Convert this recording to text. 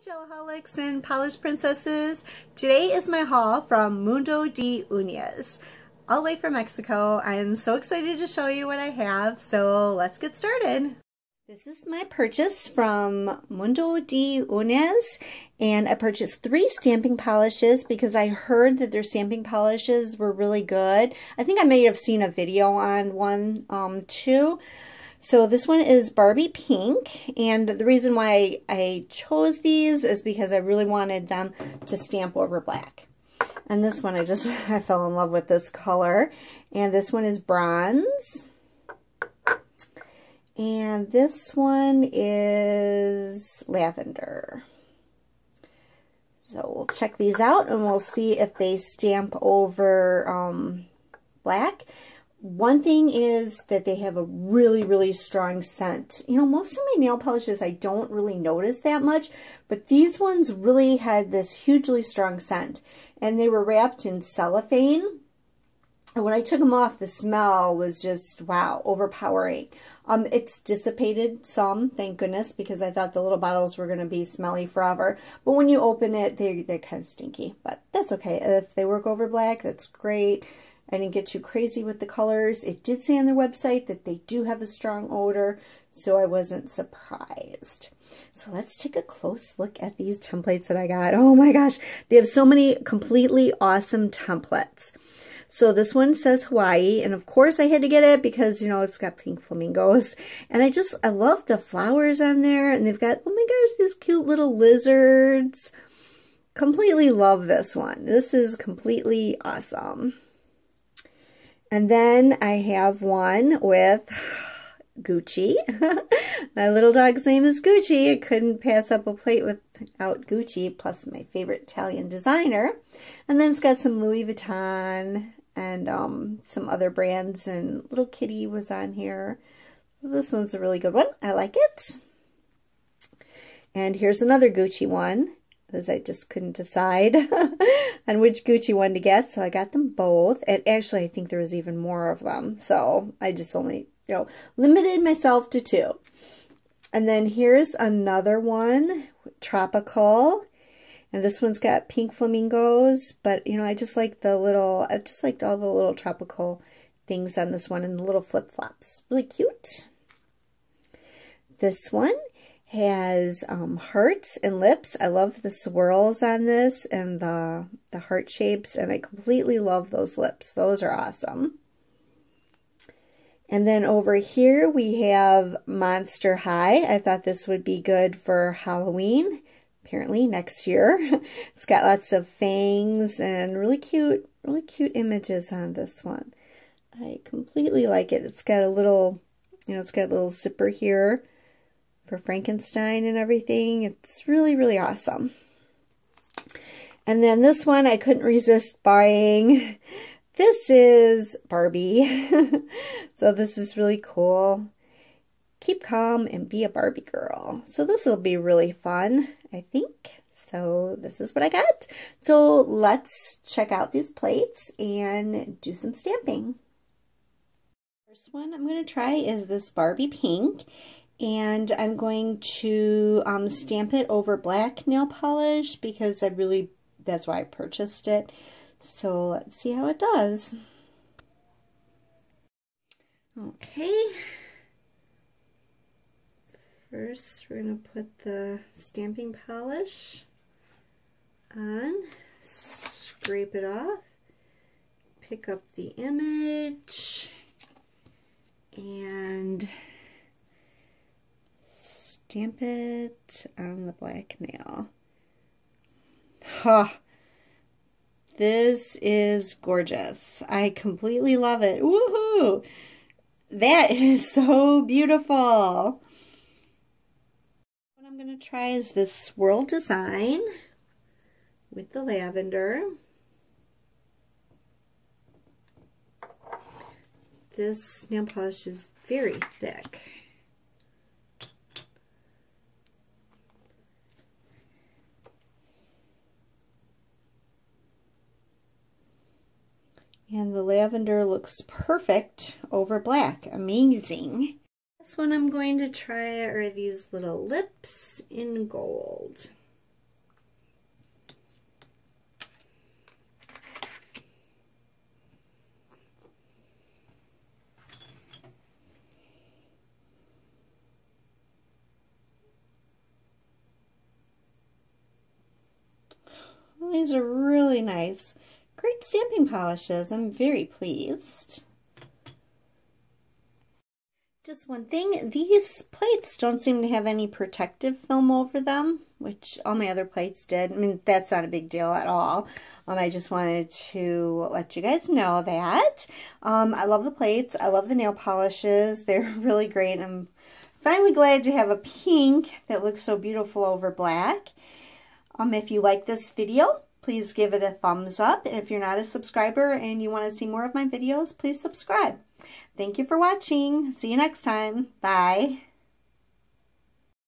Gelaholics and Polish Princesses. Today is my haul from Mundo de Uñas, all the way from Mexico. I'm so excited to show you what I have, so let's get started. This is my purchase from Mundo de Uñas, and I purchased three stamping polishes because I heard that their stamping polishes were really good. I think I may have seen a video on one um, too. So this one is Barbie Pink, and the reason why I chose these is because I really wanted them to stamp over black. And this one, I just, I fell in love with this color. And this one is Bronze. And this one is Lavender. So we'll check these out and we'll see if they stamp over um, black. One thing is that they have a really, really strong scent. You know, most of my nail polishes, I don't really notice that much, but these ones really had this hugely strong scent. And they were wrapped in cellophane. And when I took them off, the smell was just, wow, overpowering. Um, it's dissipated some, thank goodness, because I thought the little bottles were going to be smelly forever. But when you open it, they, they're kind of stinky. But that's okay. If they work over black, that's great. I didn't get too crazy with the colors. It did say on their website that they do have a strong odor, so I wasn't surprised. So let's take a close look at these templates that I got. Oh my gosh, they have so many completely awesome templates. So this one says Hawaii, and of course I had to get it because, you know, it's got pink flamingos. And I just, I love the flowers on there, and they've got, oh my gosh, these cute little lizards. Completely love this one. This is completely awesome. And then I have one with Gucci. my little dog's name is Gucci. I couldn't pass up a plate without Gucci, plus my favorite Italian designer. And then it's got some Louis Vuitton and um, some other brands, and Little Kitty was on here. This one's a really good one. I like it. And here's another Gucci one because I just couldn't decide on which Gucci one to get. So I got them both. And actually, I think there was even more of them. So I just only, you know, limited myself to two. And then here's another one, Tropical. And this one's got pink flamingos. But, you know, I just like the little, I just liked all the little tropical things on this one and the little flip-flops. Really cute. This one has um, hearts and lips. I love the swirls on this and the, the heart shapes, and I completely love those lips. Those are awesome. And then over here we have Monster High. I thought this would be good for Halloween, apparently next year. it's got lots of fangs and really cute, really cute images on this one. I completely like it. It's got a little, you know, it's got a little zipper here for Frankenstein and everything. It's really, really awesome. And then this one I couldn't resist buying. This is Barbie. so this is really cool. Keep calm and be a Barbie girl. So this will be really fun, I think. So this is what I got. So let's check out these plates and do some stamping. First one I'm going to try is this Barbie pink and I'm going to um, stamp it over black nail polish because I really, that's why I purchased it. So let's see how it does. Okay. First, we're going to put the stamping polish on, scrape it off, pick up the image, and stamp it on the black nail. Ha! This is gorgeous. I completely love it. Woohoo! That is so beautiful. What I'm going to try is this swirl design with the lavender. This nail polish is very thick. And the lavender looks perfect over black. Amazing. This one I'm going to try are these little lips in gold. These are really nice. Great stamping polishes. I'm very pleased. Just one thing, these plates don't seem to have any protective film over them, which all my other plates did. I mean, that's not a big deal at all. Um, I just wanted to let you guys know that. Um, I love the plates. I love the nail polishes. They're really great. I'm finally glad to have a pink that looks so beautiful over black. Um, if you like this video, please give it a thumbs up. And if you're not a subscriber and you want to see more of my videos, please subscribe. Thank you for watching. See you next time. Bye.